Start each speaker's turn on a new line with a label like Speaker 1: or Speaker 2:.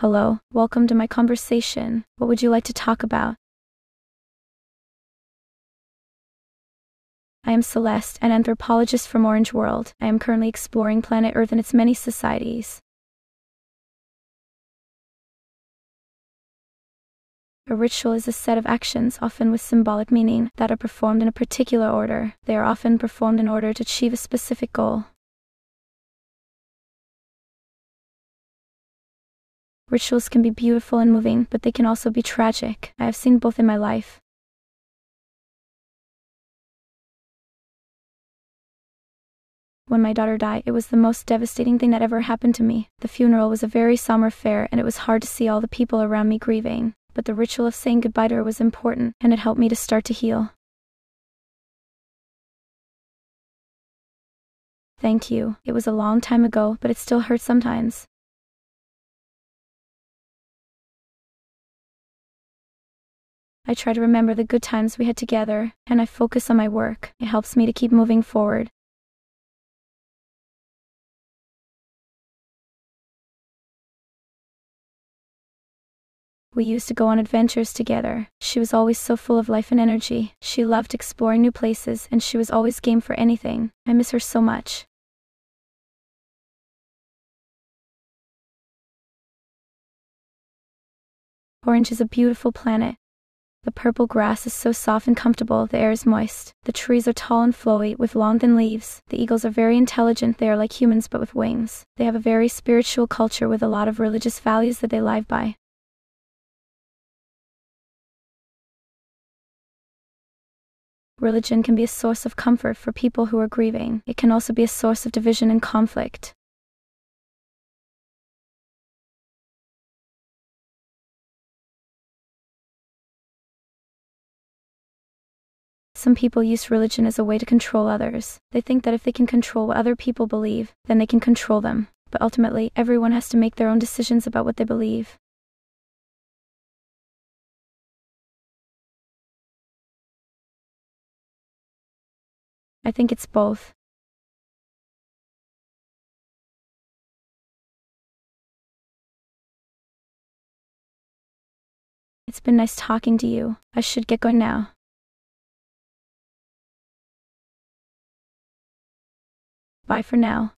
Speaker 1: Hello, welcome to my conversation. What would you like to talk about? I am Celeste, an anthropologist from Orange World. I am currently exploring planet Earth and its many societies. A ritual is a set of actions, often with symbolic meaning, that are performed in a particular order. They are often performed in order to achieve a specific goal. Rituals can be beautiful and moving, but they can also be tragic. I have seen both in my life. When my daughter died, it was the most devastating thing that ever happened to me. The funeral was a very somber affair, and it was hard to see all the people around me grieving. But the ritual of saying goodbye to her was important, and it helped me to start to heal. Thank you. It was a long time ago, but it still hurts sometimes. I try to remember the good times we had together, and I focus on my work. It helps me to keep moving forward. We used to go on adventures together. She was always so full of life and energy. She loved exploring new places, and she was always game for anything. I miss her so much. Orange is a beautiful planet. The purple grass is so soft and comfortable, the air is moist. The trees are tall and flowy, with long thin leaves. The eagles are very intelligent, they are like humans but with wings. They have a very spiritual culture with a lot of religious values that they live by. Religion can be a source of comfort for people who are grieving. It can also be a source of division and conflict. Some people use religion as a way to control others. They think that if they can control what other people believe, then they can control them. But ultimately, everyone has to make their own decisions about what they believe. I think it's both. It's been nice talking to you. I should get going now. Bye for now.